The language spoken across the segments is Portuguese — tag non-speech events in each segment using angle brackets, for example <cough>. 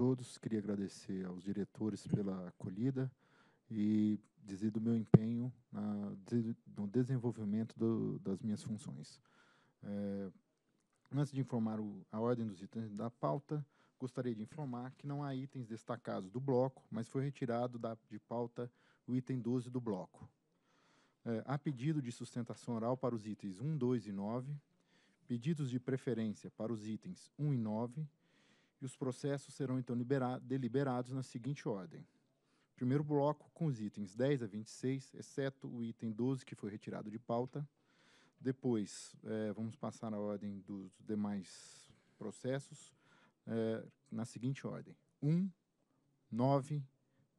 todos. Queria agradecer aos diretores pela acolhida e dizer do meu empenho na, no desenvolvimento do, das minhas funções. É, antes de informar o, a ordem dos itens da pauta, gostaria de informar que não há itens destacados do bloco, mas foi retirado da, de pauta o item 12 do bloco. É, há pedido de sustentação oral para os itens 1, 2 e 9, pedidos de preferência para os itens 1 e 9, e os processos serão então deliberados na seguinte ordem. Primeiro bloco com os itens 10 a 26, exceto o item 12, que foi retirado de pauta. Depois, é, vamos passar a ordem dos demais processos é, na seguinte ordem: 1, 9,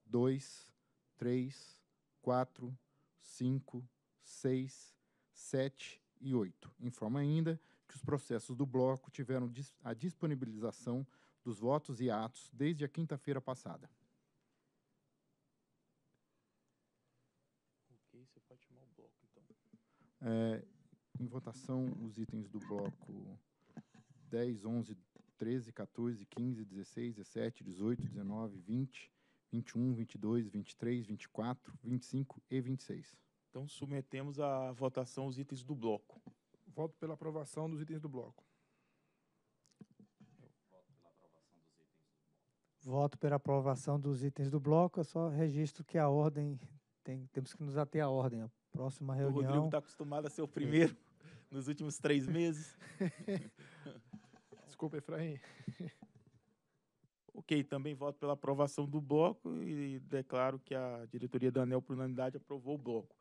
2, 3, 4, 5, 6, 7 e 8. Informa ainda que os processos do bloco tiveram a disponibilização dos votos e atos desde a quinta-feira passada. Ok, você pode chamar o bloco, então. É, em votação, os itens do bloco 10, 11, 13, 14, 15, 16, 17, 18, 19, 20, 21, 22, 23, 24, 25 e 26. Então, submetemos à votação os itens do bloco. Voto pela aprovação dos itens do bloco. Voto pela aprovação dos itens do bloco. Eu só registro que a ordem, tem, temos que nos ater à ordem. A próxima reunião... O Rodrigo está acostumado a ser o primeiro <laughs> nos últimos três meses. <laughs> Desculpa, Efraim. Ok, também voto pela aprovação do bloco e declaro que a diretoria da ANEL, por unanimidade, aprovou o bloco.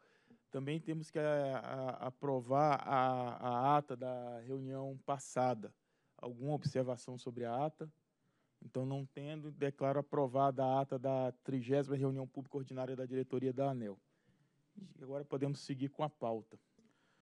Também temos que a, a, aprovar a, a ata da reunião passada. Alguma observação sobre a ata? Então, não tendo, declaro aprovada a ata da 30 reunião pública ordinária da diretoria da ANEL. E agora podemos seguir com a pauta.